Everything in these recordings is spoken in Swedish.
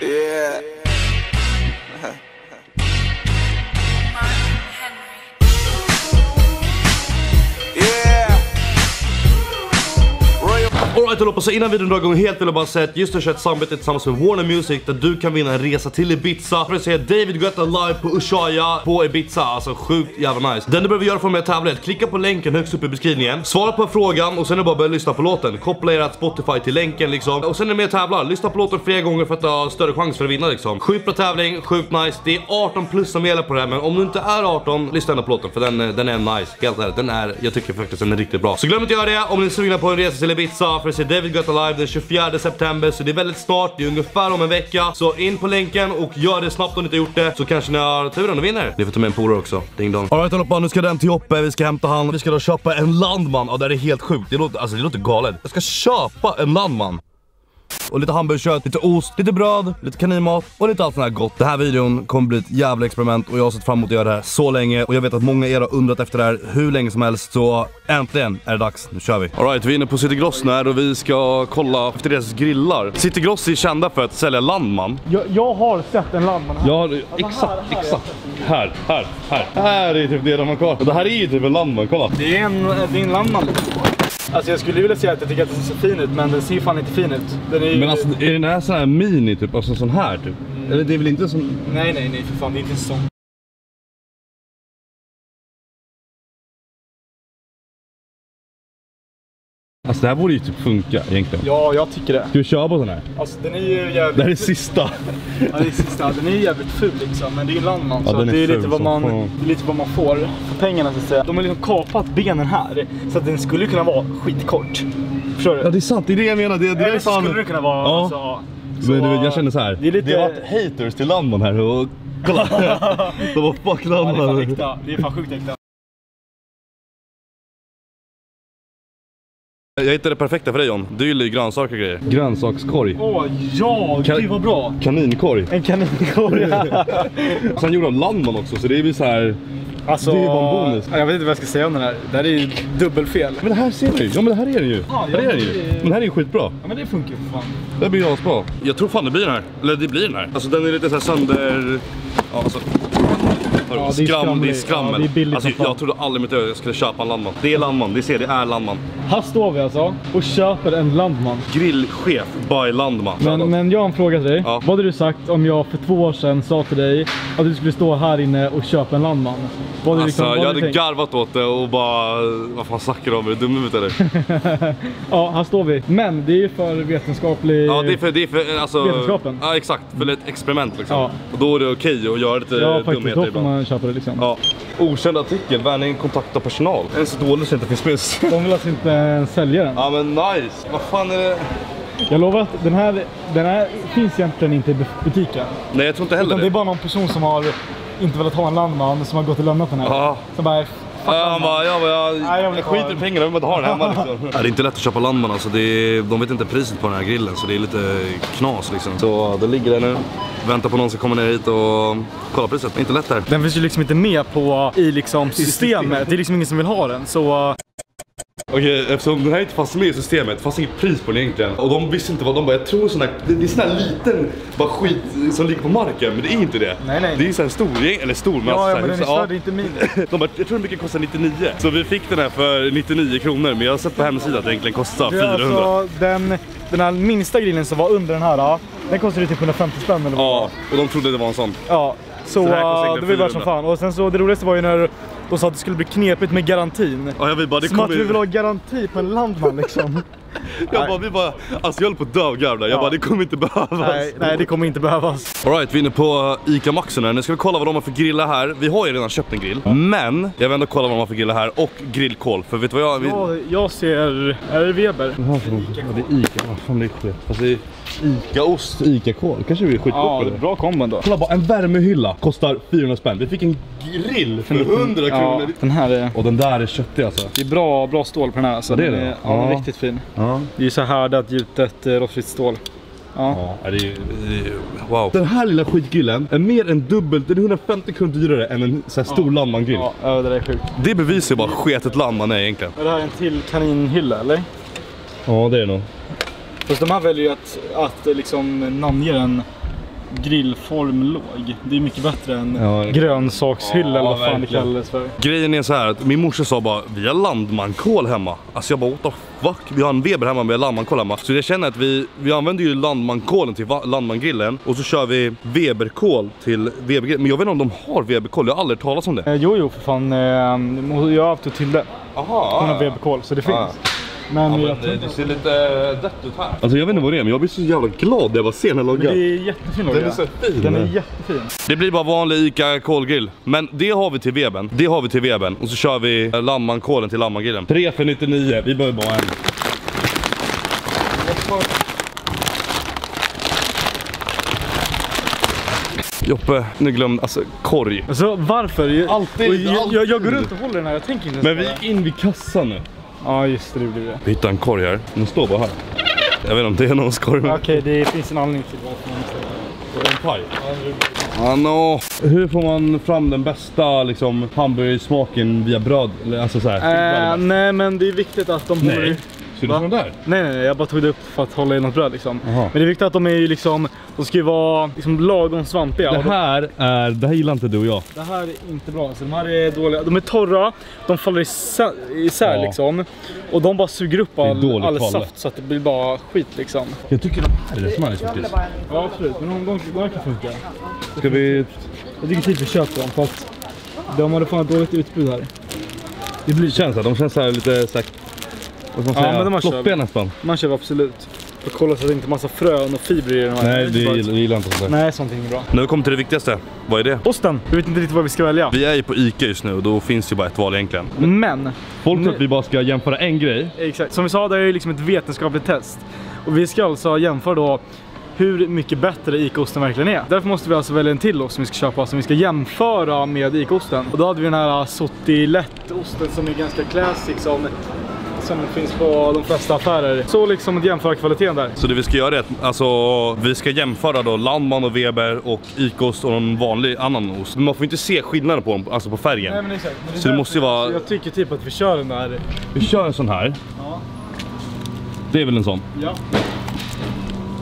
Yeah. Alright allihopa, så innan videon drar igång helt vill jag bara säga att just nu kör ett samarbete tillsammans med Warner Music där du kan vinna en resa till Ibiza för att se David Guetta live på Ushuaia på Ibiza. Alltså sjukt jävla nice. Den du behöver göra för att vara med och tävla är att klicka på länken högst upp i beskrivningen, svara på frågan och sen är det bara att börja lyssna på låten. Koppla ert Spotify till länken liksom. Och sen är det med och tävlar. Lyssna på låten flera gånger för att ha större chans för att vinna liksom. Sjukt bra tävling, sjukt nice. Det är 18 plus som gäller på det här men om du inte är 18, lyssna ändå på låten för den, eh, den är nice. Helt ärligt, den är, jag tycker faktiskt den är riktigt bra. Så glöm inte att göra det om ni är sugna på en resa till Ibiza för att se David got alive den 24 september. Så det är väldigt snart, det är ungefär om en vecka. Så in på länken och gör det snabbt om ni inte gjort det. Så kanske ni har turen och vinner. Ni får ta med en polare också. Ding dong. Alright allihopa, nu ska den till Joppe. Vi ska hämta han. Vi ska då köpa en landman. Ja det här är helt sjukt. Det låter, alltså, det låter galet. Jag ska köpa en landman. Och lite hamburgerkött, lite ost, lite bröd, lite kaninmat och lite allt sånt här gott. Den här videon kommer bli ett jävla experiment och jag har sett fram emot att göra det här så länge och jag vet att många er har undrat efter det här hur länge som helst så äntligen är det dags. Nu kör vi! Alright, vi är inne på City Gross nu här och vi ska kolla efter deras grillar. City Gross är kända för att sälja landman. Jag, jag har sett en landman här. Ja, exakt, exakt. Här, här, här. Här är typ det de har kvar. Och det här är ju typ en landman, kolla. Det är en, det är en landman. Alltså jag skulle vilja säga att jag tycker att den ser fin ut, men den ser fan inte fin ut. Den är ju... Men alltså är den här sån här mini typ, alltså sån här typ? Eller det är väl inte som... Nej, nej, nej för fan. Det är inte en sån. Alltså det här borde ju typ funka egentligen. Ja, jag tycker det. Ska vi köra på sån här? Alltså den är ju jävligt... Det här är sista. Ja, det är sista. Den är ju jävligt ful liksom, men det är en landman. Ja, så är det, är lite vad man, fan. det är lite vad man får för pengarna så att säga. De har liksom kapat benen här, så att den skulle kunna vara skitkort. Förstår du? Ja det är sant, det är det jag menar. Det, det är fan... skulle det kunna vara... Ja. Alltså. Så, Men du vet, jag känner så här. Det är lite... har varit haters till Landman här och kolla. De var fuck Ja, det är fan Landman. äkta. Det är fan sjukt äkta. Jag hittade det perfekta för dig John. Du gillar ju grönsaker och grejer. Grönsakskorg. Åh ja, Kan- gud vad bra! Kaninkorg. En kaninkorg. Sen gjorde de Landman också så det blir så här. alltså, Det är ju bara en bonus. Jag vet inte vad jag ska säga om den här. Det här är ju dubbelfel. Men det här ser ni ju. Ja men det här är den ju. Ja, det här är den ju. är- det här är ju skitbra. Ja men det funkar ju för fan. Det här blir ju asbra. Jag tror fan det blir den här. Eller det blir den här. Alltså den är lite så här sönder... Ja alltså. Hörru, Ja, det är skram, det är skrammel. Ja, det är billigt alltså, jag trodde aldrig mitt öga jag skulle köpa en landman. Det är landman, det ser det är landman. Här står vi alltså och köper en landman. Grillchef by landman. Men, men jag har en fråga till dig. Ja. Vad hade du sagt om jag för två år sedan sa till dig att du skulle stå här inne och köpa en landman? Vad Alltså liksom- vad jag hade tänkt? garvat åt det och bara, vad fan snackar du om? Är du dum huvudet eller? Ja, här står vi. Men det är ju för vetenskaplig... Ja det är för, det är för alltså, Vetenskapen. Ja exakt, för ett experiment liksom. Ja. Och då är det okej att göra lite Ja, dumheter ibland. Man köpa det liksom. Ja. Okänd artikel, vänligen kontakta personal. Den är så dålig så det inte finns med. De vill alltså inte sälja den. Ja men nice, vad fan är det? Jag lovar att den här, den här finns egentligen inte i butiken. Nej jag tror inte heller Utan det är det. bara någon person som har inte velat ha en landman som har gått och lämnat den här. Ja. Som bara, Ja, han bara, jag, bara, jag, Nej, jag vill skiter i den. pengarna, jag vill bara ha den hemma liksom. ja, Det är inte lätt att köpa landman alltså, det är, de vet inte priset på den här grillen så det är lite knas liksom. Så det ligger där nu, väntar på någon som kommer ner hit och kollar priset. Det är inte lätt där. Den finns ju liksom inte med på i liksom systemet. Det är liksom ingen som vill ha den. Så Okej, eftersom den här inte fanns med i systemet, fanns inget pris på den egentligen. Och de visste inte vad de bara, jag tror sån här, det det är sån här liten bara skit som ligger på marken, men det är inte det. Nej, nej. Det är sån här stor, eller stor men ja, alltså ja men den är ja. större, är inte min. De bara, jag tror den brukar kosta 99. Så vi fick den här för 99 kronor, men jag har sett på hemsidan att det egentligen kostar Det är 400. Alltså, den, den här minsta grillen som var under den här, den kostade typ 150 spänn eller vad Ja, och de trodde det var en sån. Ja, så, Så det det var ju värt som 400. fan. Och sen så det roligaste var ju när de sa att det skulle bli knepigt med garantin. Ja, jag vill bara, det Som att vi vill ha garanti på en landman liksom. Jag bara, vi bara, alltså jag höll på att dö av garv Jag Ja. bara, det kommer inte behövas. nej, nej, det kommer inte behövas. Alright, vi är inne på ICA Maxi nu. Nu ska vi kolla vad de har för grillar här. Vi har ju redan köpt en grill, men jag vill ändå kolla vad de har för grillar här och grillkol. För vet du vad jag... Vi... Ja, jag ser, är det Weber? Ja, det är Ica. Vad fan det är skit. Fast det är Ica-ost, Ica-kol. Kanske blir skitgott Ja, på det. bra kombo ändå. Kolla bara, en värmehylla kostar 400 spänn. Vi fick en grill för 100 Ja, kronor. den här är, Och den där är köttig alltså. det är bra, bra stål på den här. Så det är den det? är, ja, den är Ja. riktigt fin. Ja. Det är ju så härdat, gjutet, eh, rostfritt stål. Ja. Ja, det är ju... det är ju- Wow. Den här lilla skitgrillen är mer än dubbelt, den är 150 kronor dyrare än en så här stor landmangrill. Ja, ja, det där är sjukt. Det bevisar ju bara sketet land man är egentligen. Är det här en till kaninhylla eller? Ja, det är det nog. Fast de här väljer ju att, att liksom namnge den grillformlåg. Det är mycket bättre än Ja. grönsakshylla Ja, eller vad fan det kallades för. Grejen är så här att min morsa sa bara vi har landmankål hemma. Alltså jag bara what the fuck? Vi har en Weber hemma med landmankål hemma. Så jag känner att vi, vi använder ju landmankålen till landmangrillen och så kör vi Weberkål till Webergrillen. Men jag vet inte om de har Weberkål, jag har aldrig talat om det. Eh, jo, jo för fan. Eh, jag har haft det till det. Aha, Hon har weberkål, så det finns. Ah. Men, jag tror inte... ser lite dött ut här. Alltså jag vet inte vad det är men jag blir så jävla glad när jag bara ser den här Men det loggan. är jättefin Den logga. är så fin. Den är jättefin. Det blir bara vanlig ICA kolgrill. Men det har vi till Weben. Det har vi till Weben. Och så kör vi eh, landmankålen till landmangrillen. 3 för 99. Vi behöver bara en. Joppe, nu glömde, alltså korg. Alltså varför? Jag, Alltid, jag, jag, jag går alltid. runt och håller den här, jag tänker inte Men vi det. är in vid kassan nu. Ja just det, det blir det. Vi hittar en korg här. Den står bara här. Jag vet inte om det är någons korg. Okej, det finns en anledning till varför man måste... En paj. Anno. Hur får man fram den bästa liksom, hamburgersmaken via bröd? Alltså så här. Eh, nej men det är viktigt att de bor... Nej. Ser du från där? Nej, nej, nej, jag bara tog det upp för att hålla i något bröd liksom. Jaha. Men det är viktigt att de är ju liksom, de ska ju vara liksom lagom svampiga. Det här är, det här gillar inte du och jag. det här är inte bra, alltså, de här är dåliga. De är torra, de faller isär, isär Ja. liksom. Och de bara suger upp all, all saft så att det blir bara skit liksom. Jag tycker de här är rätt nice faktiskt. Ja absolut, men de, de, de kan funka. Ska vi... Jag tycker typ vi köper dem för att de hade fan ett dåligt utbud här. Det blir, känns det, de känns så här lite så här, vad ska man Ja, säga, men har floppiga köpt. nästan. Man köper absolut. För att kolla så att det inte är massa frön och fibrer i de här. Nej, det gillar, det gillar inte sånt där. Nej, sånt är inget bra. Nu kommer till det viktigaste. Vad är det? Osten! Vi vet inte riktigt vad vi ska välja. Vi är ju på Ica just nu och då finns ju bara ett val egentligen. Men, Folk tror att vi bara ska jämföra en grej. exakt. Som vi sa, det är ju liksom ett vetenskapligt test. Och vi ska alltså jämföra då hur mycket bättre ICA-osten verkligen är. Därför måste vi alltså välja en till ost som vi ska köpa som vi ska jämföra med ICA-osten. Och då hade vi den här Sotilett-osten som är ganska classic som, som finns på de flesta affärer. Så liksom att jämföra kvaliteten där. Så det vi ska göra är att alltså, vi ska jämföra då Landman och Weber och Icaost och någon vanlig annan ost. Men man får inte se skillnaden på dem, alltså på färgen. Nej men exakt. Men Så det måste ju vara- Jag tycker typ att vi kör den där. Vi kör en sån här. Ja. Det är väl en sån? Ja.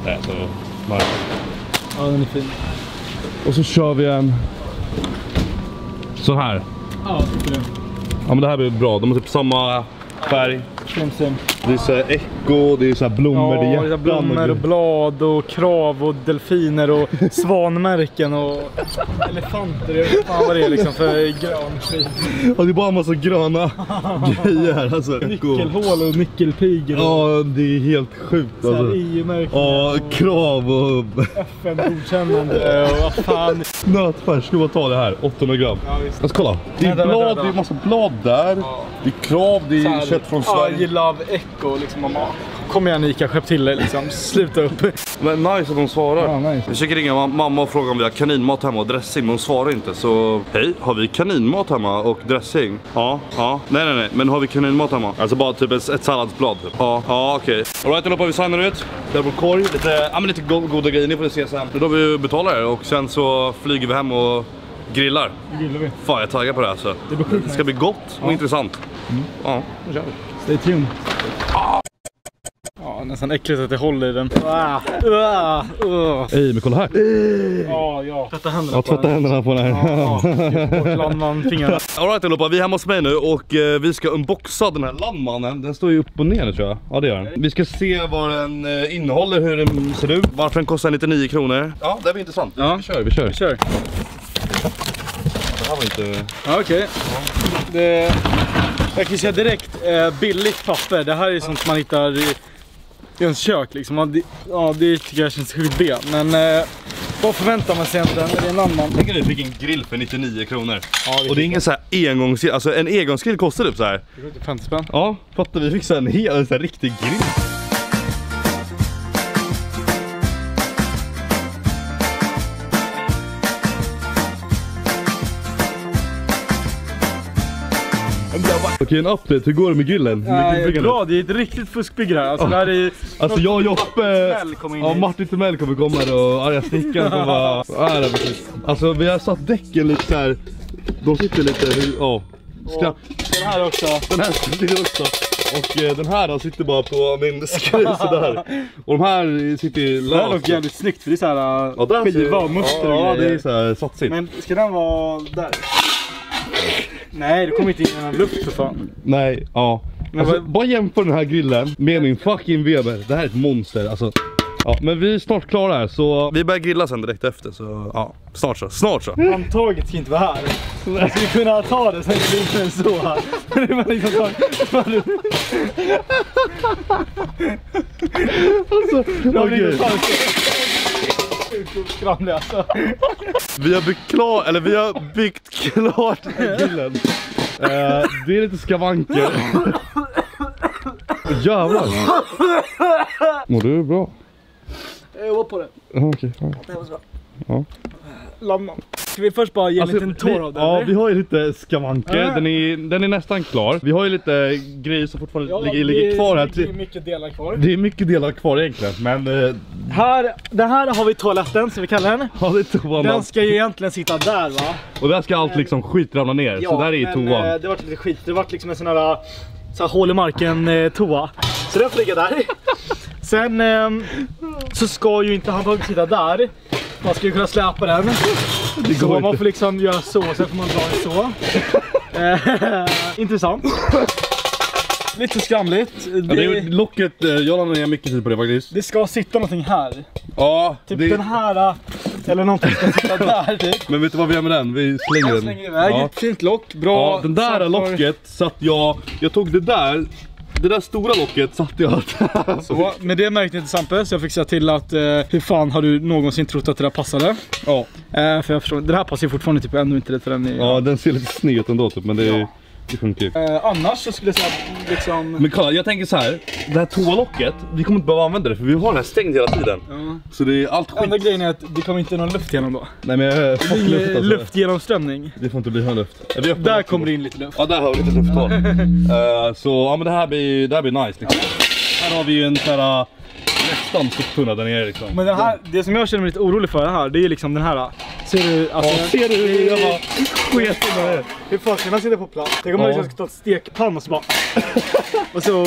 Nej, så... Nej. Ja, den är fin. Och så kör vi en... Sån här. Ja, tycker det. Ja men det här blir bra. De har typ samma färg. Schlimmsten. Det är så här eko, det är så här blommor, det är Ja, hjärtan är blommor och blad och krav och delfiner och svanmärken och elefanter. Jag vet fan vad det är liksom för grön skit. Och det är bara en massa gröna grejer här alltså. Nyckelhål och nyckelpigor Ja, det är helt sjukt alltså. EU-märken Ja, och krav och FN-godkännande och vad fan. nötfärs. Ska bara ta det här? 800 gram. Ja, visst. Alltså kolla. Det är blad, det är massa blad där. Det är krav, det är kött från I Sverige. love Echo liksom. Man bara, Kom igen Ica, skärp till dig liksom. Sluta upp. Men nice att de svarar. Ja, nice. Jag försöker ringa ma- mamma och fråga om vi har kaninmat hemma och dressing, men hon svarar inte. Så hej, har vi kaninmat hemma och dressing? Ja, ja. Nej, nej, nej. Men har vi kaninmat hemma? Alltså bara typ ett, ett salladsblad. Typ. Ja, ja okej. Alright, då hoppar vi signar ut. Där på korg. Lite, ja, men lite go goda grejer, ni får se sen. Då vi betalar och sen så flyger vi hem och grillar. Det gillar vi. Fan, jag är taggad på det här alltså. Det Det ska bli gott och intressant. Ja, nu kör vi. Stay tuned. Ja, nästan äckligt att jag håller i den. Ah, ah, uh. Hej, men kolla här. Ja, ja. Tvätta händerna Jag tvättar händerna på den här. Ja, bort landman-fingrarna. Alright allihopa, vi är hemma hos mig nu och eh, vi ska unboxa den här landmannen. Den står ju upp och ner nu tror jag. Ja det gör den. Vi ska se vad den eh, innehåller, hur den ser ut, varför den kostar 99 kronor. Ja, det blir intressant. Ja. Vi kör, vi kör. Kör. Det här var inte... Ja, okej. Det... Jag kan säga direkt, eh, billigt papper. Det här är sånt man hittar i, i ens kök liksom. Ja, det, ja, det tycker jag känns sjukt B. Men eh, vad förväntar man sig egentligen? Är det en landman? Tänk att vi fick en grill för 99 kronor. Ja, Och det är ingen så här engångsgrill, alltså en engångsgrill kostar typ så här. 50 spänn. Ja, fattar vi fick så här en hel så här, riktig grill. Okej, en update. Hur går det med grillen? Vilken Nej, bygger bra, det är ett riktigt fuskbygge. Alltså, det här är Alltså jag och Joppe, ja. Martin Timell kommer komma här och arga snickaren kommer vara... Ja, det är precis. Alltså vi har satt däcken lite så här. De sitter lite, ja. Ska, Den här också. den här sitter också. och eh, den här då sitter bara på min skruv sådär. Och de här sitter i Det här är löst. jävligt snyggt för det är såhär Ja, skiva och muster och Ja, ja det grejer. är såhär satsigt. Men ska den vara där? Nej, det kommer inte in någon luft för fan. Nej, ja. Alltså, vad- bara jämför den här grillen med min fucking Weber. Det här är ett monster alltså. Ja, men vi är snart klara här så vi börjar grilla sen direkt efter så ja, snart så, snart så. Handtaget ska inte vara här. Jag skulle kunna ta det sen det så här. Men det var liksom så här. Alltså, okej. fan skramlig alltså. Vi har byggt klart, eller vi har byggt klart den här grillen. Eh, det är lite skavanker. Jävlar. Mår du bra? Jag jobbar på det. Okej. ja. Det var så. Ja. Lamman. Ska vi först bara ge en Alltså, liten vi, tår av den? ja, eller? vi har ju lite skavanker. Ja. Den är, den är nästan klar. Vi har ju lite grejer som fortfarande Ja, ligger, det ligger kvar här. ligger mycket delar kvar. Det är mycket delar kvar egentligen, men eh, Här, den här har vi toaletten som vi kallar den. ja, det är toan. Den ska ju egentligen sitta där va? Och där ska allt liksom skit ramla ner. så där är ju toan. eh, det vart lite skit. Det vart liksom en sån här, så här hål i marken eh, toa. Så den får ligga där. Sen ehm, så ska ju inte handtaget sitta där. Man ska ju kunna släpa den. Så går man inte. får liksom göra så, sen får man dra den så. Eh, Intressant. Lite skramligt. Ja, det är, Det, locket, eh, jag la ner mycket tid på det faktiskt. det ska sitta någonting här. Ja, Typ det, den här, eh, eller någonting ska sitta där typ. men vet du vad vi gör med den? Vi slänger Jag den. slänger iväg. Ja. Fint lock, bra. Ja, den där locket satt jag, jag tog det där, det där stora locket satte jag Så, med det märkte inte Sampe, så jag fick säga till att eh, hur fan har du någonsin trott att det där passade? Ja. Eh, för jag förstår, det här passar ju fortfarande typ ändå inte rätt för den är, ja, den ser lite sned ut ändå typ, men det, Ja. Ju. eh, Annars så skulle jag säga liksom... Men kolla, jag tänker så här. Det här toalocket, vi kommer inte behöva använda det för vi har den här stängd hela tiden. Ja. Så det är allt skit. Enda grejen är att det kommer inte någon luft igenom då. Nej men jag fuck luft alltså. luftgenomströmning. Det får inte bli någon luft. Där också. kommer det in lite luft. Ja, där har vi lite lufthål. uh, så ja, men det här blir, det här blir nice liksom. Här har vi ju en sån här nästan soptunna där nere liksom. Men den här, det som jag känner mig lite orolig för här, det är liksom den här. Ser du? Alltså, Ja, ser du hur jag bara sket i det? Hur fan ska den sitta på plats? Tänk om man Ja. liksom ska ta ett stekpanna och så bara... och så,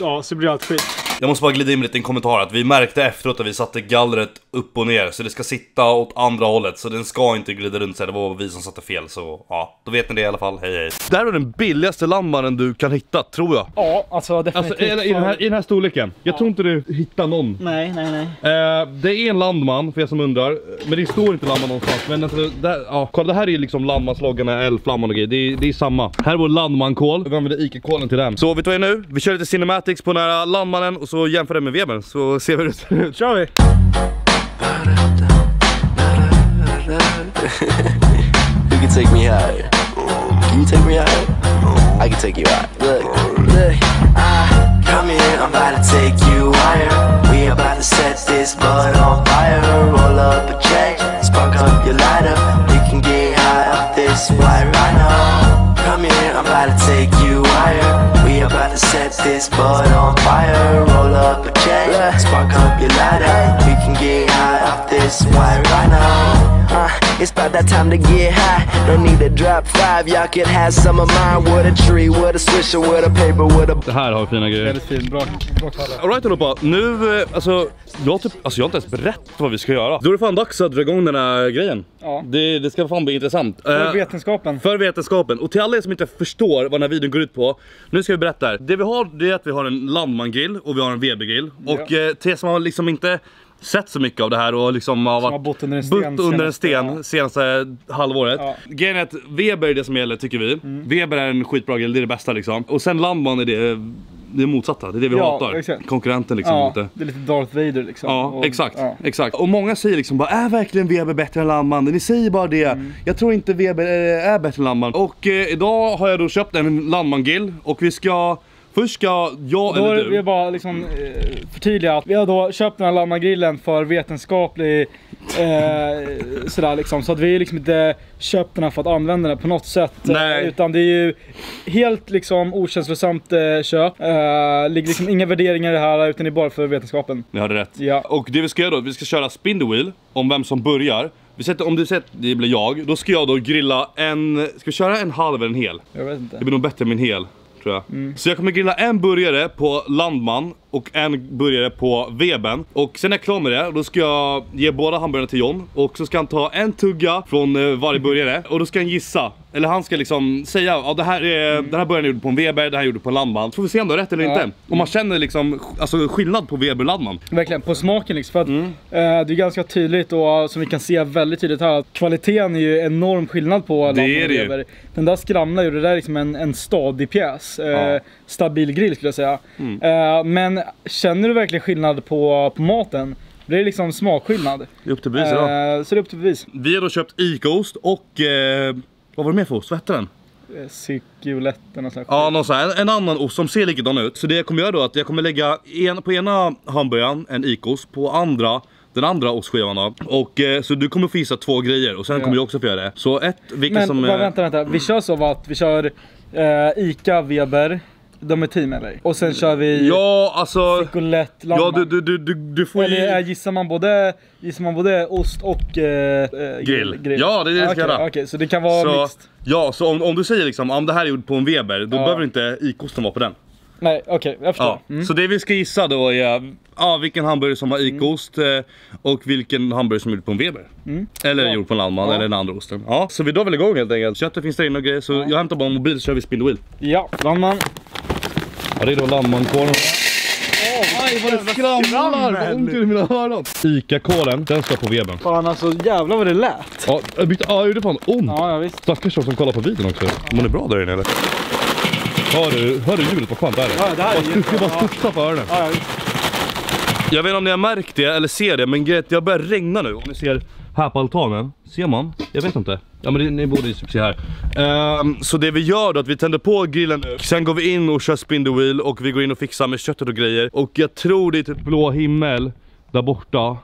ja, så blir allt skit. Jag måste bara glida in med en liten kommentar att vi märkte efteråt att vi satte gallret upp och ner så det ska sitta åt andra hållet så den ska inte glida runt så det var vi som satte fel så ja, då vet ni det i alla fall, hej hej. Det här är den billigaste lamparen du kan hitta, tror jag. Ja, alltså definitivt. Alltså i, i, den här, i den här storleken. Jag tror inte du hittar någon. Nej, nej, nej. Eh, det är en landman för er som undrar, men det står inte landman någonstans. Men alltså, där, ja, kolla det här är ju liksom landmansloggarna, eldflamman och grejer. Det är, det är samma. Här är vår landmankol, vi använder ICA-kolen till den. Så vet du vad jag gör nu? Vi kör lite cinematics på den här landmannen och så jämför det med Webern så ser vi hur det ser ut. kör vi! You can take me higher. Can you take me higher? I can take you higher. Look, look. I come here, I'm about to take you higher. That time to get high. No need to drop five. Y'all can have some of mine with a tree, with a swisher, with a paper, with a Det här har fina grejer. Väldigt fin, bra, bra kvaller. Alright allihopa, nu, eh, alltså jag, typ, alltså jag har inte ens berättat vad vi ska göra. Då är det fan dags att dra igång den här grejen. Ja. Det, det ska fan bli intressant. För Eh, vetenskapen. För vetenskapen. Och till alla er som inte förstår vad den här videon går ut på. Nu ska vi berätta här. Det vi har det är att vi har en Landman-grill och vi har en Weber-grill. Och eh, till er som har liksom inte sett så mycket av det här och liksom har varit har bott under en sten bott under en senaste- sten ja. senaste halvåret. Ja. Grejen är att Weber är det som gäller tycker vi. Weber är en skitbra grill, det är det bästa liksom. Och sen Landman är det, det är motsatta, det är det vi Ja, hatar. exakt. Konkurrenten liksom. Ja, Lite. det är lite Darth Vader liksom. Ja, Och- exakt, ja. exakt. Och många säger liksom bara, är verkligen Weber bättre än Landman? Ni säger bara det. Mm. Jag tror inte Weber är, är bättre än Landman. Och eh, idag har jag då köpt en Landman-grill och vi ska, först ska jag Då eller är vi du. bara liksom eh, förtydliga att vi har då köpt den här Lamma-grillen för vetenskaplig eh, sådär liksom. Så att vi liksom inte köpt den här för att använda den på något sätt. eh, Nej. Utan det är ju helt liksom okänslosamt eh, köp. Eh, ligger liksom inga värderingar i det här utan det är bara för vetenskapen. Ni hörde rätt. Ja. Och det vi ska göra då, vi ska köra spin the wheel om vem som börjar. Vi sätter, om du sätter, det blir jag, då ska jag då grilla en, ska vi köra en halv eller en hel? Jag vet inte. Det blir nog bättre med en hel, tror jag. Mm. Så jag kommer grilla en burgare på Landman och en burgare på Weben. Och sen är jag klar med det, då ska jag ge båda hamburgarna till John. Och så ska han ta en tugga från eh, varje burgare och då ska han gissa. Eller han ska liksom säga, ja det här är, den här burgaren är gjord på en Weber, det här är gjord på en Landman. Så får vi se om du har rätt eller Ja. inte. Om man känner liksom, alltså skillnad på Weber och Landman. Verkligen, på smaken liksom. För att Mm. eh, det är ganska tydligt och som vi kan se väldigt tydligt här att kvaliteten är ju enorm skillnad på Landman är och det ju. Weber. Den där skramlar ju, det där är liksom en, en stadig pjäs. Eh, Ja. Mm. Stabil grill skulle jag säga. Eh, men känner du verkligen skillnad på, på maten? Det liksom smakskillnad? Det är upp till bevis. Eh, så det är upp till bevis. Vi har då köpt Ica-ost och, eh, vad var det mer för ost? Vad hette den? Eh, Cirkuletten och sånt. Ja, någon sån här, en, en annan ost som ser likadan ut. Så det jag kommer göra då är att jag kommer lägga en, på ena hamburgaren en Ica-ost, på andra den andra ostskivan då. Och eh, så du kommer få gissa två grejer och sen Ja. kommer jag också få göra det. Så ett, Men som... va, eh, vänta, vänta. Vi kör så att vi kör eh, Ica, Weber. De är team eller? Och sen kör vi Ja, alltså... Colette, Ja, du, du, du, du, du får Eller ju... äh, gissar man både, gissar man både ost och eh, eh, Grill. Ja, det är det jag ska Okej, göra. Okej, så det kan vara Så, mixed. ja, så om, om du säger liksom, om det här är gjort på en Weber, då Ja. behöver inte Ica-osten vara på den. Nej, okej, jag förstår. Ja. Mm. Så det vi ska gissa då är ja, vilken hamburgare som har Ica-ost eh, och vilken hamburgare som är gjord på en Weber. Eller Ja. gjord på en Landman Ja. eller den andra osten. Ja, så vi drar väl igång helt enkelt. Köttet finns där inne och grejer så jag hämtar bara en mobil så kör vi spin the wheel. Ja, Landman. Ja, det är då Landman-kålen. Aj vad det skramlar! Vad ont i mina öron! Ica-kålen, den ska på Webern. Fan alltså jävlar vad det lät. Ja, jag bytte, ja, jag gjorde fan ont. Ja, ja visst. Stackars som kollar på videon också. Mår ni bra där inne eller? Hör du, hör du ljudet? Vad skönt det är? Ja, det här är Bara studs- jättebra. bara studsa på öronen. Ja, ja, visst. Jag vet inte om ni har märkt det eller ser det, men grejen är att jag börjar regna nu. Om ni ser här på altanen. Ser man? Jag vet inte. Ja men det, ni borde ju se här. Um, så det vi gör då är att vi tänder på grillen nu. Sen går vi in och kör spin the wheel och vi går in och fixar med köttet och grejer. Och jag tror det är typ blå himmel där borta.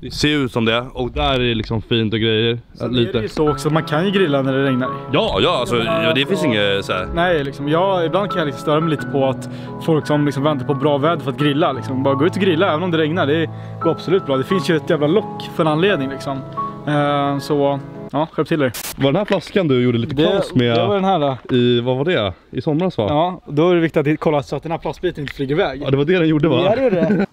Det ser ut som det. Och där är det liksom fint och grejer. Sen är det ju så också, man kan ju grilla när det regnar. Ja, ja alltså ja, det finns inget så här. Nej, liksom, jag, ibland kan jag liksom störa mig lite på att folk som liksom väntar på bra väder för att grilla, liksom, bara gå ut och grilla även om det regnar. Det går absolut bra. Det finns ju ett jävla lock för en anledning liksom. Eh, så, ja, skärp till er. Var den här flaskan du gjorde lite paus med det var den här då. i, vad var det? I somras va? Ja, då är det viktigt att kolla så att den här plastbiten inte flyger iväg. Ja, det var det den gjorde va? Ja, det gjorde det.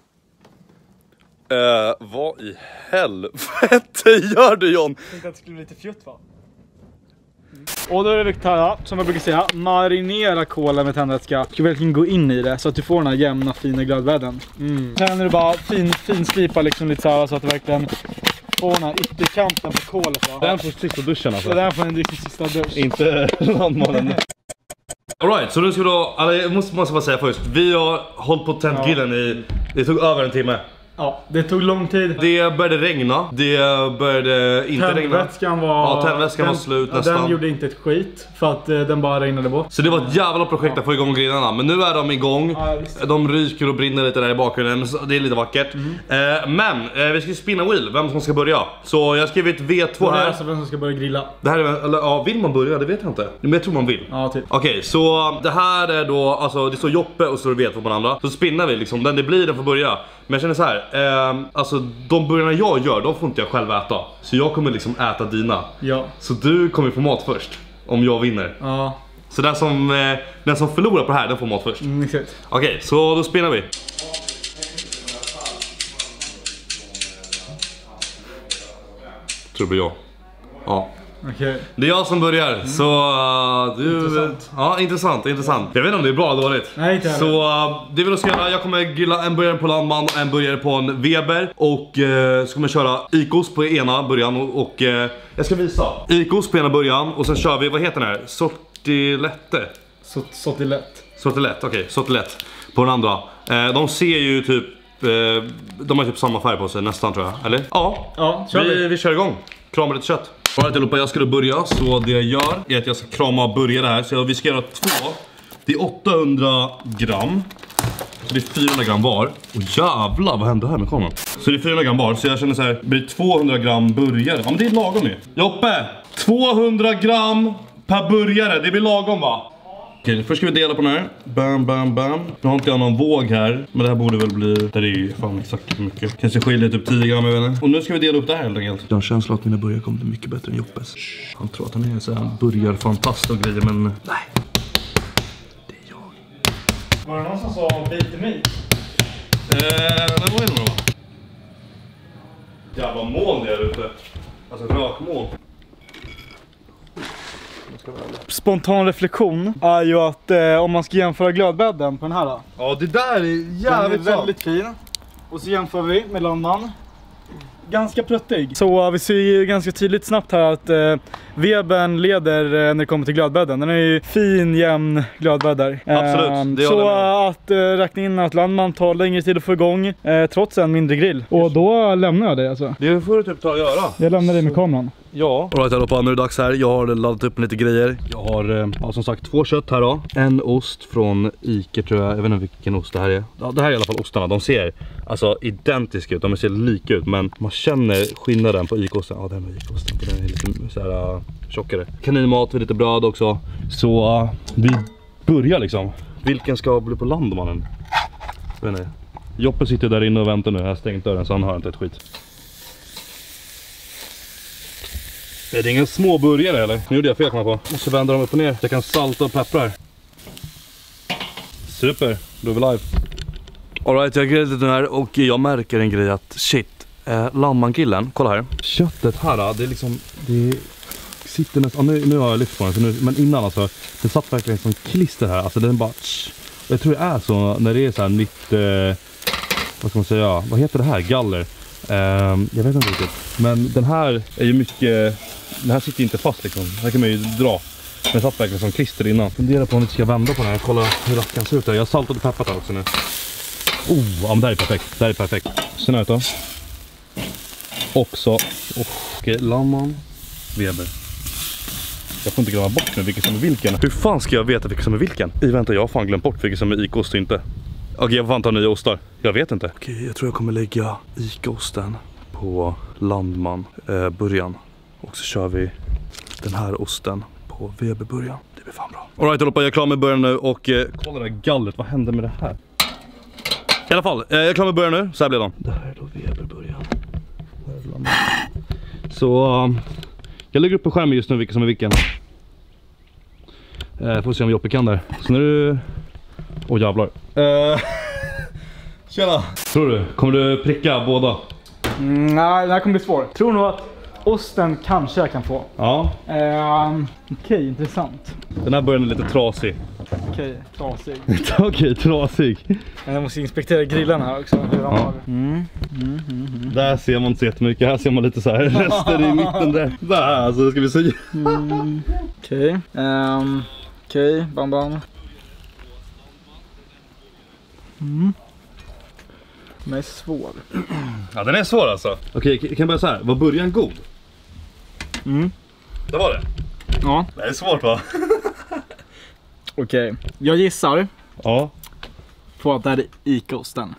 Uh, vad i helvete gör du John? tänkte att det skulle bli lite fjutt va? Och då är det viktigt här, som jag brukar säga, marinera kolen med tändvätska. Du ska verkligen gå in i det så att du får den här jämna fina glödvädden. Mm. Sen är det bara fin, finslipa liksom lite så här så att du verkligen får den här ytterkanten på kolet. Va? Den får sista duschen Så alltså. där får en riktigt sista dusch. Inte landmannen. Alright, så nu ska vi då, alltså, jag måste, måste bara säga först. Vi har hållit på tänt grillen i, det tog över en timme. Ja, det tog lång tid. Det började regna, det började inte regna. Tändvätskan var... Ja, tändvätskan var slut ja, nästan. Den gjorde inte ett skit för att eh, den bara regnade bort. Så det var ett jävla projekt att få igång grillarna, men nu är de igång. Ja, de ryker och brinner lite där i bakgrunden, det är lite vackert. Mhm. Eh, men eh, vi ska spinna wheel, vem som ska börja. Så jag har skrivit V2 Det är här. alltså vem som ska börja grilla. Det här är, eller ja, vill man börja? Det vet jag inte. Men jag tror man vill. Ja, typ. Okej, så det här är då, alltså det står Joppe och så står det V2 på den andra. Så spinnar vi liksom, den det blir den får börja. Men jag känner så här, ehm, alltså de burgarna jag gör, de får inte jag själv äta. Så jag kommer liksom äta dina. Ja. Så du kommer få mat först. Om jag vinner. Ja, Så den som, eh, den som förlorar på det här, den får mat först. mm, exakt. Okej, så då spinnar vi. Tror det blir jag. Ja. Okej. Det är jag som börjar, så uh, du... Mm. Intressant. Ja, intressant, intressant. Jag vet inte om det är bra eller dåligt. Nej, inte. Så uh, det vill jag ska göra, jag kommer grilla en burgare på Landman och en burgare på en Weber. Och uh, så kommer jag köra Icos på ena början och, och eh, jag ska visa. Icos på ena början och sen kör vi, vad heter den här? Sortilette? Lätt. Sortilett, okej, sortilett på den andra. Eh, de ser ju typ, eh, de har typ samma färg på sig nästan tror jag, eller? Ja, Ja, kör vi, vi. vi kör igång. Krama lite kött. Alright allihopa, jag ska då börja. Så det jag gör är att jag ska krama burgare här. Så vi ska göra två. Det är 800 gram. Så det är 400 gram var. Och jävlar vad hände här med kameran? Så det är 400 gram var. Så jag känner så här, det blir 200 gram burgare. Ja men det är lagom ju. Joppe! 200 gram per burgare. Det blir lagom va? Okej, först ska vi dela på den här. Bam, bam, bam. Nu har inte jag någon våg här. Men det här borde väl bli... Det är ju fan exakt hur mycket. Kanske skiljer typ 10 gram, jag vet inte. Och nu ska vi dela upp det här helt enkelt. Jag har en känsla att mina burgare kommer bli mycket bättre än Joppes. Han tror att han är så här burgarfantast och grejer, men nej. Det är jag. Var det någon som sa bit mig? Eh, men vad är det då? Jävla moln det är ute. Alltså rökmoln. Spontan reflektion är ju att eh, om man ska jämföra glödbädden på den här. Då, Ja det där är den är jävligt väldigt fin. Och så jämför vi med Landman. Ganska pruttig. Så eh, vi ser ju ganska tydligt snabbt här att eh, Webern leder eh, när det kommer till glödbädden. Den är ju fin, jämn glödbädd där. Absolut, Ehm, det så att räkna in att Landman tar längre tid att få igång trots en mindre grill. Och då lämnar jag dig alltså. Det får du typ ta och göra. Jag lämnar dig med kameran. Ja. Alright allihopa, nu är det dags här. Jag har laddat upp lite grejer. Jag har eh, ja, som sagt två kött här då. En ost från Iker tror jag. Jag vet inte vilken ost det här är. Ja, det här är i alla fall ostarna. De ser alltså identiska ut. De ser lika ut men man känner skillnaden på Ica-osten. Ja den är Ica-osten. Den är lite så här uh, tjockare. Kaninmat med lite bröd också. Så uh, vi börjar liksom. Vilken ska bli på landmannen? Jag vet inte. Joppe sitter där inne och väntar nu. Jag har stängt dörren så han hör inte ett skit. Är det ingen småburgare eller? Nu gjorde jag fel kom jag på. Måste vända dem upp och ner. Jag kan salta och peppra här. Super, då är vi live. Alright, jag har grillat lite här och jag märker en grej att shit. Eh, Lammankillen, kolla här. Köttet här, det är liksom, det sitter nästan, nu, nu har jag lyft på den, så nu, men innan alltså. Det satt verkligen som klister här, alltså den bara tsch. Och Jag tror det är så när det är så här nytt, eh, vad ska man säga, vad heter det här? Galler. Ehm, jag vet inte riktigt. Men den här är ju mycket, den här sitter inte fast liksom. Den här kan man ju dra. Den satt verkligen som klister innan. Funderar på om vi ska vända på den här, kolla hur rackan ser ut där. Jag har saltat och peppat här också nu. Oh, ja men det här är perfekt. Det här är perfekt. Sen här då. Också, okej, Lamman, Weber. Jag får inte glömma bort nu vilken som är vilken. Hur fan ska jag veta vilken som är vilken? I vänta, jag har fan glömt bort vilken som är Ica-ost och inte. Okej, jag får fan ta nya ostar. Jag vet inte. Okej, jag tror jag kommer lägga Ica-osten på Landman eh. Och så kör vi den här osten på Weber-burgan. Det blir fan bra. Alright allihopa, jag är klar med burgaren nu och eh, kolla det här gallret. Vad hände med det här? I alla fall, eh, jag är klar med burgaren nu. Så här blir de. Det här är då Landman. Så um, jag lägger upp på skärmen just nu vilken som är vilken. Eh, får se om Joppe kan där. Så du... Åh oh, jävlar. Eh, tjena! Tror du? Kommer du pricka båda? Mm, nej, det här kommer bli svårt. Tror nog att osten kanske jag kan få. Ja. Ehm, Okej, intressant. Den här början är lite trasig. Okej, trasig. Okej, trasig. Jag måste inspektera grillen här också. Hur han Ja. har. Mm. Där ser man inte så jättemycket. Här ser man lite så här rester i mitten där. Där, alltså ska vi se. Okej. Ehm, Okej, bam bam. Mm. Den är svår. Ja, den är svår alltså. Okej, kan jag börja så här. Var början god? Mm. Det var det. Ja, Det är svårt va? okej. Jag gissar Ja. på att det här är Ica-osten.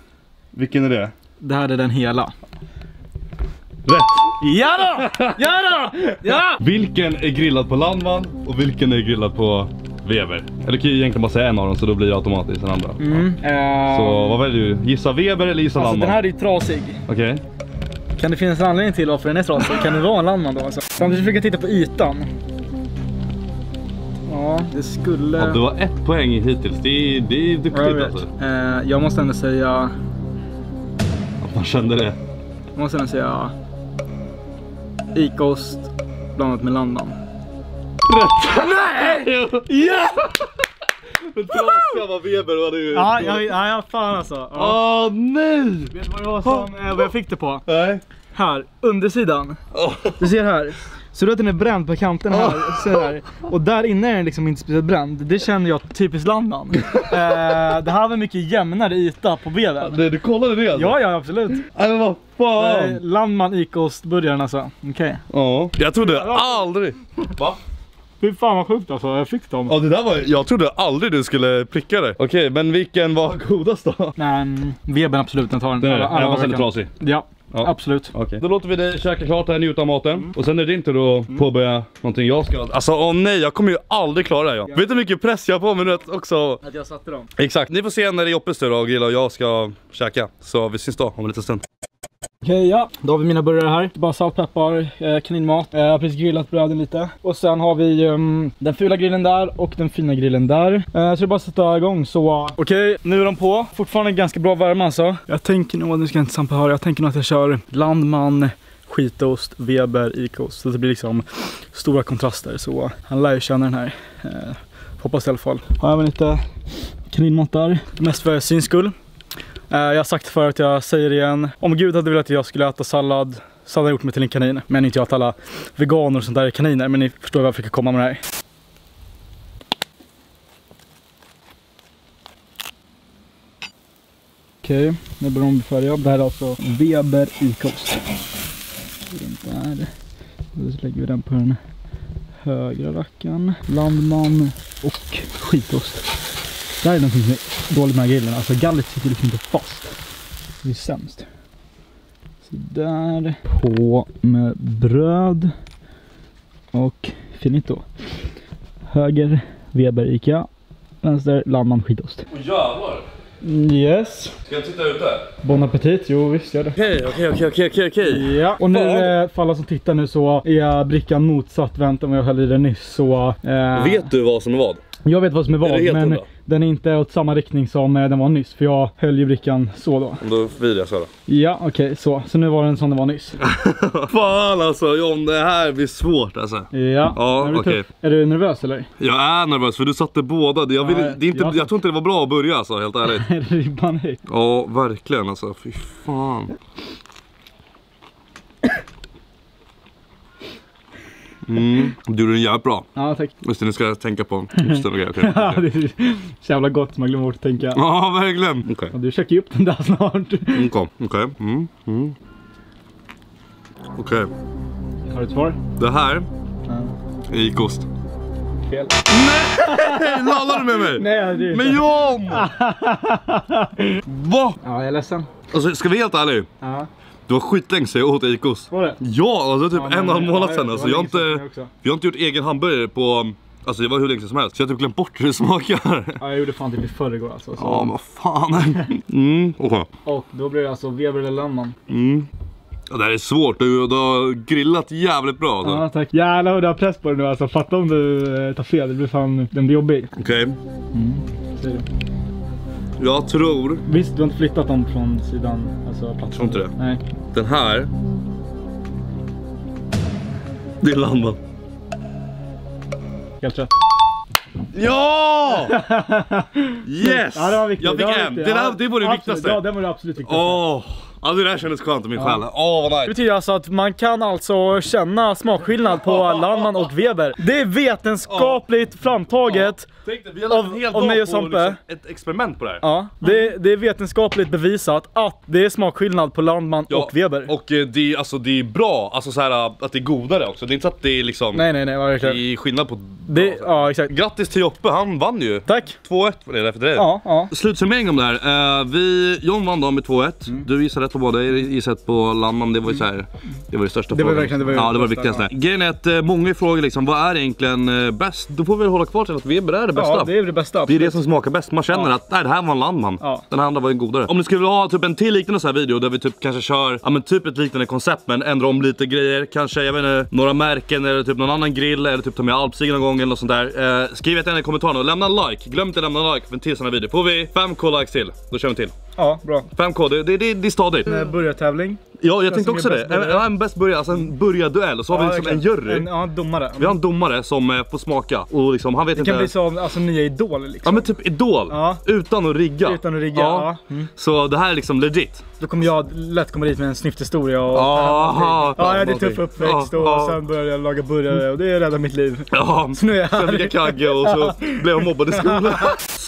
Vilken är det? Det här är den hela. Rätt! Ja då! Ja då! Ja! Vilken är grillad på Landman och vilken är grillad på Weber? Eller kan ju egentligen bara säga en av dem så då blir det automatiskt den andra. Mm. ehm, Så vad väljer du? Gissa Weber eller gissa Alltså Landman? den här är ju trasig. Okej. Kan det finnas en anledning till varför den är trasig? Kan det vara en landman då alltså? Samtidigt försöker jag titta på ytan. Ja, det skulle... Ja, du har ett poäng hittills. Det är, det är Ja, jag duktigt vet. alltså. Eh, jag måste ändå säga... Att man kände det. Jag måste ändå säga... Icaost blandat med landman. Rätt! Nej! Ja! Den trasiga var Weber var det ju. Ja, ja, ja, ja fan alltså. Ja. Åh nej! Vet du vad, jag som, eh, vad jag fick det på? Nej. Här, undersidan. Du ser här. Så du att den är bränd på kanten här, så här. Och där inne är den liksom inte speciellt bränd. Det känner jag typiskt landman. eh, det här var mycket jämnare yta på veven. Det, du kollade det alltså? Ja, ja absolut. Nej men vad Eh, fan! landman Icaost-burgaren alltså. Okej. Ja. Jag trodde aldrig... Va? Fy fan vad sjukt alltså, jag fick dem. Ja det där var... Jag trodde aldrig du skulle pricka det. Okej, men vilken var godast då? Nej, mm, Webern absolut, den tar den. Den var kan. trasig. Ja, Ja. absolut. Okej. Då låter vi dig käka klart här, njuta av maten. Och sen är det din tur att påbörja någonting jag ska... Alltså åh nej, jag kommer ju aldrig klara det här. Ja. Vet du hur mycket press jag har på mig nu också... Att jag satte dem. Exakt. Ni får se när det är Joppes tur och Grilla och jag ska käka. Så vi syns då om en liten stund. Okej, ja. Då har vi mina burgare här. Bara salt, peppar, eh, kaninmat. Eh, Jag har precis grillat bröden lite. Och sen har vi ehm, den fula grillen där och den fina grillen där. Eh, så det är bara att sätta igång så... Okej, nu är de på. Fortfarande ganska bra värme alltså. Jag tänker nog, nu ska jag inte sampa höra, jag tänker nog att jag kör Landman, skitost, Weber, ikost. Så det blir liksom stora kontraster. Så han lär ju känna den här. Eh, hoppas i alla fall. Har även lite kaninmat där. Mest för syns skull. Eh, jag har sagt förut, jag säger det igen. Om Gud hade velat att jag skulle äta sallad så hade han gjort mig till en kanin. Men inte jag att alla veganer och sånt där är kaniner. Men ni förstår varför jag fick komma med det här. Okej, nu börjar de bli färdiga. Det här är alltså Weber ikost. Den där. Och så lägger vi den på den högra rackaren. Landman och skitost. Det här är någonting som är dåligt med grillen. Alltså gallret sitter liksom inte fast. Det är sämst. Så där. På med bröd. Och finito. Höger Weber Ica. Vänster Landman skitost. Åh jävlar! Yes. Ska jag titta ute? Bon appetit. Jo visst gör det. Okej, okej, okej, okej, okej, okej. Ja, och nu eh, för alla som tittar nu så är brickan motsatt vänt än vad jag höll i den nyss. Så, eh, Vet du vad som är vad? Jag vet vad som är vad, Är men hundra? Den är inte åt samma riktning som eh, den var nyss. För jag höll ju brickan så då. Då vrider jag så här. Ja, okej, så. Så nu var den som den var nyss. Fan alltså John, det här blir svårt alltså. Ja, Ja, okej. tufft. Är du nervös eller? Jag är nervös för du satte båda. Jag, vill, Ja, det är inte, jag- jag tror inte det var bra att börja alltså, helt ärligt. Är ribban högt? Ja, verkligen alltså. Fy fan. Mm, du gjorde den jävligt bra. Ja, tack. Just det, nu ska jag tänka på osten och grejer. Ja, det är så jävla gott man glömmer bort att tänka. Ja, verkligen. Okej, Och du käkar ju upp den där snart. okej. okej. Mm, mm. Okej, Har du ett svar? det här Ja. är ikost. Fel. Nej, lallar du med mig? Nej, är inte. Men John! Va? Ja, jag är ledsen. Alltså, ska vi vara helt ärliga? Ja, Det var skitlänge sedan jag åt ikost. var det? Ja, alltså typ Ja, en och en halv månad sedan. Alltså, jag, har inte, jag har inte gjort egen hamburgare på, alltså det var hur länge som helst. Så jag har typ glömt bort hur det smakar. Ja, jag gjorde fan typ i förrgår alltså. Så. Ja, men vad fan. Mm, okej. Och då blir det alltså Weber eller Landman. Mm. Ja, det här är svårt. Du, du har grillat jävligt bra alltså. Ja, tack. Jävlar vad du har press på dig nu alltså. Fatta om du eh, tar fel. Det blir fan, den blir jobbig. Okej. Säger du. Jag tror Visst, du har inte flyttat dem från sidan, alltså platsen? Tror inte det. Nej. den här. Det är Landman. Helt rätt. Ja! Yes! Ja, det var viktigt. Jag fick det var en. viktigt. Det, Ja, det var det absolut. viktigaste. Ja, det var det absolut viktigaste. Åh! Ja, det där kändes skönt i min själ. Åh, vad Det nice. betyder alltså att man kan alltså känna smakskillnad på Landman och Weber. Det är vetenskapligt framtaget. Tänk dig, vi har lagt Av- en hel av mig och Sampe. liksom, ett experiment på det här. Ja, det, det är vetenskapligt bevisat att det är smakskillnad på Landman och Weber. Och eh, det, är, alltså, det är bra, alltså så här, att det är godare också. Det är inte så att det är liksom Nej, nej, nej, det verkligen. är skillnad på... Det, ja, exakt. Grattis till Joppe, han vann ju. Tack. 2-1 var det där för dig. Ja, ja. Slutsummering om det här. Eh, vi, John vann då med 2-1. Mm. Du gissade rätt på båda, jag gissade rätt på Landman. Det var ju så här, det var det största Det var frågan. verkligen- det var ju ja, det var det viktigaste. Grejen är att eh, många frågar liksom, vad är egentligen eh, bäst? Då får vi väl hålla kvar till att Weber är det bästa. Ja, det är det bästa. Det är det som smakar bäst. Man känner Ja. att nej, det här var en landman. Ja. Den andra var en godare. Om du skulle vilja ha typ en till liknande så här video där vi typ kanske kör ja, men typ ett liknande koncept men ändrar om lite grejer. Kanske jag vet inte, några märken eller typ någon annan grill eller typ ta med alpsig någon gång eller något sånt där. Eh, skriv gärna i kommentarerna och lämna en like. Glöm inte att lämna en like för en till sån här video. Får vi 5k likes till, då kör vi till. Ja, bra. 5k, det, det, det, det är stadigt. En burgartävling. Ja, jag tänkte också det. En, ja, en bäst burgare, alltså en burgarduell och så har vi liksom en jury. En, ja, domare. Vi har en domare som eh, får smaka och liksom, han vet det inte... kan bli som alltså, nya Idol liksom. Ja men typ Idol, Ja. utan att rigga. Utan att rigga, ja. Mm. Så det här är liksom legit. Då kommer jag lätt komma dit med en snyfthistoria och... Aha, ja, jag hade en tuff uppväxt och Ja, ja. sen började jag laga burgare och det räddade mitt liv. Ja, Så nu är jag sen fick jag här. kagge och så blev jag mobbad i skolan.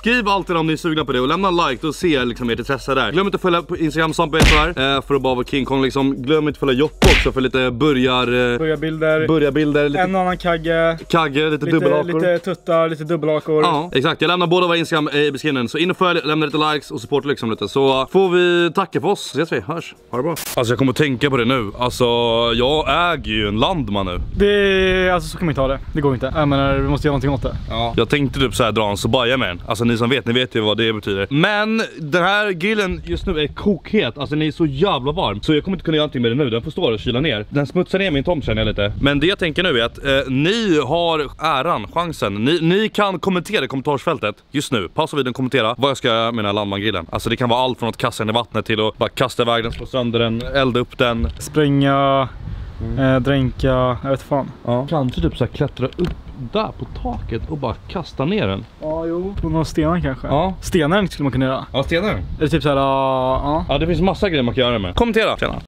Skriv alltid om ni är sugna på det och lämna en like, då ser jag liksom ert intresse där. Glöm inte att följa på Instagram, Sampe här, eh, för att bara vara King Kong liksom. Glöm inte att följa Joppe också för lite burgar, eh, Burgarbilder, burgarbilder, lite en annan kagge, kagge, lite, lite, dubbelhakor. lite tuttar, lite dubbelhakor. Ja, exakt. Jag lämnar båda våra Instagram eh, i beskrivningen. Så in och följ, lämna lite likes och supporta liksom lite. Så får vi tacka för oss. Så ses vi, hörs. Ha det bra. Alltså jag kommer att tänka på det nu. Alltså jag äger ju en Landman nu. Det, alltså så kan man inte ha det. Det går inte. Jag menar, vi måste göra någonting åt det. Jag tänkte typ såhär dra en Sobaya med den. Alltså ni som vet, ni vet ju vad det betyder. Men den här grillen just nu är kokhet, alltså den är så jävla varm. Så jag kommer inte kunna göra någonting med den nu, den får stå och kyla ner. Den smutsar ner min tomt känner jag lite. Men det jag tänker nu är att eh, ni har äran, chansen. Ni, ni kan kommentera i kommentarsfältet just nu. Pausa videon och kommentera vad jag ska göra med den här landmangrillen. Alltså det kan vara allt från att kasta den i vattnet till att bara kasta iväg den, slå sönder den, elda upp den. Spränga, eh, dränka, jag vet fan. Ja. Kanske typ så här klättra upp där på taket och bara kasta ner den. Ja, jo. På några stenar kanske. Ja. Stenar skulle man kunna göra. Ja, stenar. Eller typ såhär, ja. Ja, det finns massa grejer man kan göra med. Kommentera. Tjena.